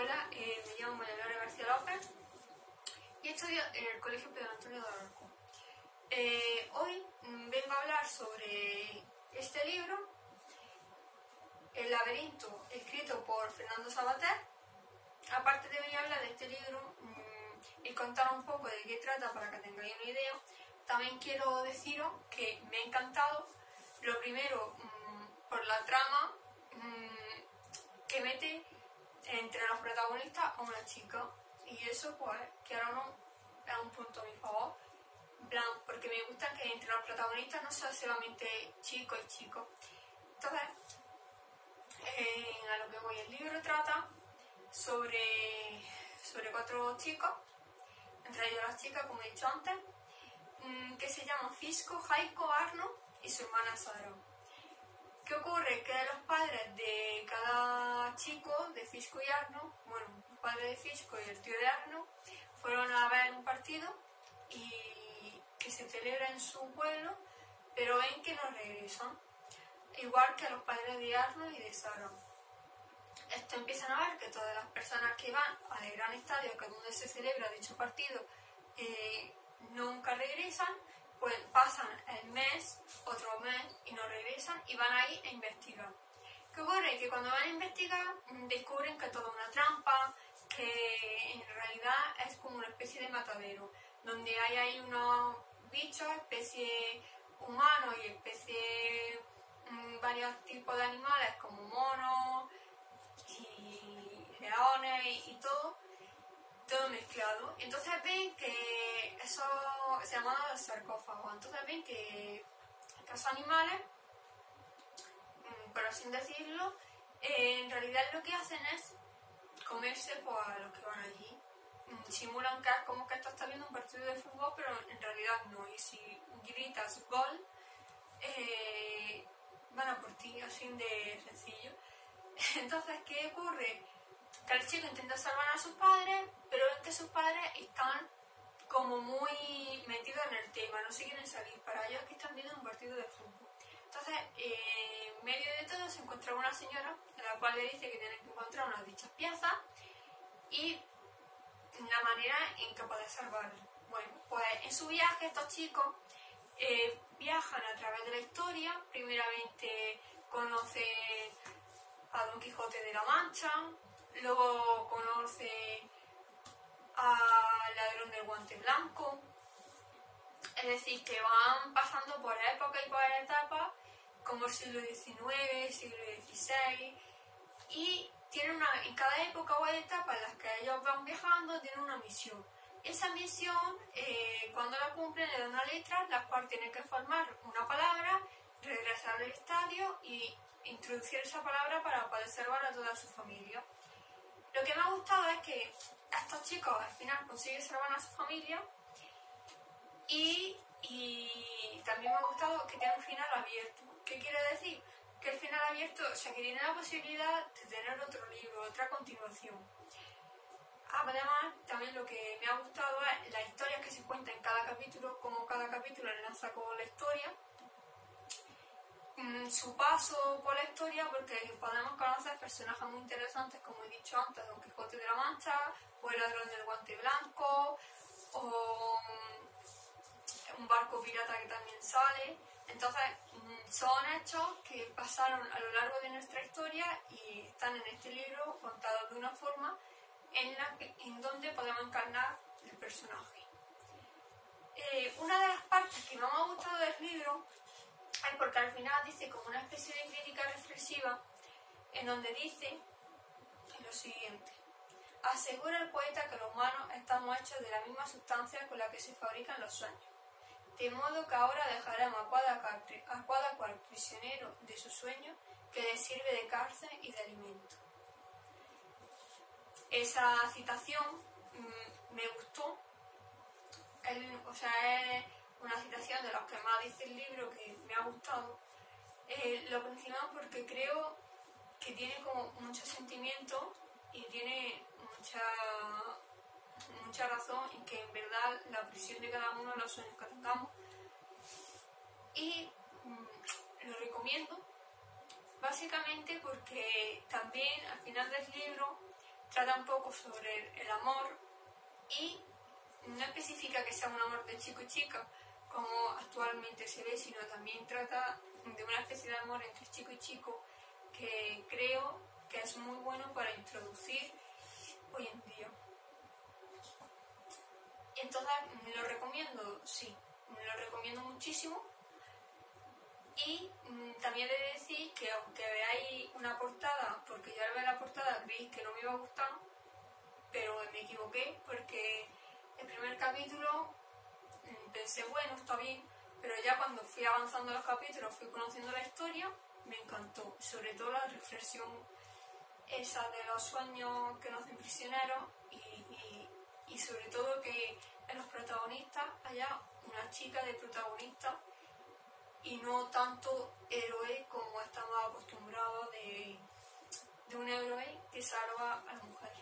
Hola, eh, me llamo María Laura García López y estudio en el Colegio Pedro Antonio de Alarcón. Eh, hoy mm, vengo a hablar sobre este libro, El laberinto, escrito por Fernando Sabater. Aparte de a hablar de este libro mm, y contar un poco de qué trata para que tengáis una idea, también quiero deciros que me ha encantado, lo primero, mm, por la trama que mete entre los protagonistas a una chica. Y eso, pues, que ahora no es un punto a mi favor. plan, porque me gusta que entre los protagonistas no sea solamente chico y chico. Entonces, eh, a lo que voy, el libro trata sobre, sobre cuatro chicos, entre ellos las chicas, como he dicho antes, mm, que se llaman Fisco, Jaiko, Arno y su hermana Sara. ¿Qué ocurre? Que los padres de cada chico, de Fisco y Arno, bueno, el padre de Fisco y el tío de Arno, fueron a ver un partido y que se celebra en su pueblo, pero ven que no regresan, igual que los padres de Arno y de Sara. Esto empiezan a ver que todas las personas que van al gran estadio, que es donde se celebra dicho partido, eh, nunca regresan pues pasan el mes, otro mes y no regresan y van ahí a investigar. ¿Qué ocurre? Que cuando van a investigar mm, descubren que todo es una trampa, que en realidad es como una especie de matadero, donde hay ahí unos bichos, especie humanos y especie mm, varios tipos de animales como monos y leones y todo todo mezclado. Entonces ven que eso se llama sarcófago. Entonces ven que estos animales, mm, por así decirlo, eh, en realidad lo que hacen es comerse pues, a los que van allí. Mm, simulan que como que esto está viendo un partido de fútbol, pero en realidad no. Y si gritas gol, eh, van a por ti, así de sencillo. Entonces, ¿qué ocurre? que el chico intenta salvar a sus padres, pero que sus padres están como muy metidos en el tema, no se quieren salir. Para ellos que están viendo un partido de fútbol. Entonces, eh, en medio de todo se encuentra una señora, a la cual le dice que tiene que encontrar unas dichas piezas y la manera en que puede salvarlo. Bueno, pues en su viaje estos chicos eh, viajan a través de la historia, primeramente conocen a Don Quijote de la Mancha, Luego conoce al ladrón del guante blanco. Es decir, que van pasando por épocas y por etapas, como el siglo XIX, siglo XVI, y tienen una, en cada época o etapa en las que ellos van viajando, tienen una misión. Esa misión, eh, cuando la cumplen, le dan una letra, la cual tienen que formar una palabra, regresar al estadio y introducir esa palabra para poder salvar a toda su familia. Lo que me ha gustado es que estos chicos al final consiguen salvar a su familia y, también me ha gustado que tiene un final abierto. ¿Qué quiere decir? Que el final abierto, o sea, que tiene la posibilidad de tener otro libro, otra continuación. Además, también lo que me ha gustado es las historias que se cuentan en cada capítulo, como cada capítulo le lanza con la historia su paso por la historia porque podemos conocer personajes muy interesantes, como he dicho antes, Don Quijote de la Mancha, o el ladrón del guante blanco, o mm, un barco pirata que también sale. Entonces, mm, son hechos que pasaron a lo largo de nuestra historia y están en este libro contados de una forma en, la en donde podemos encarnar el personaje. Eh, una de las partes que más me ha gustado del libro porque al final dice como una especie de crítica reflexiva en donde dice lo siguiente. Asegura el poeta que los humanos estamos hechos de la misma sustancia con la que se fabrican los sueños, de modo que ahora dejaremos a cada, prisionero de su sueño que le sirve de cárcel y de alimento. Esa citación mm, me gustó, o sea, es una citación de los que más dice el libro que me ha gustado. Eh, lo principal porque creo que tiene como mucho sentimiento y tiene mucha, mucha razón en que en verdad la prisión de cada uno los sueños que tengamos. Y mm, lo recomiendo básicamente porque también al final del libro trata un poco sobre el amor y no especifica que sea un amor de chico y chica, como actualmente se ve, sino también trata de una especie de amor entre chico y chico que creo que es muy bueno para introducir hoy en día. Entonces, ¿lo recomiendo? Sí, lo recomiendo muchísimo. Y mm, también le de decir que aunque veáis una portada, porque ya al ver la portada creéis que no me iba a gustar, pero me equivoqué porque el primer capítulo pensé, bueno, está bien, pero ya cuando fui avanzando los capítulos, fui conociendo la historia, me encantó, sobre todo la reflexión esa de los sueños que nos hacen prisioneros y, sobre todo que en los protagonistas haya una chica de protagonista y no tanto héroe como estamos acostumbrados de, de un héroe que salva a la mujer.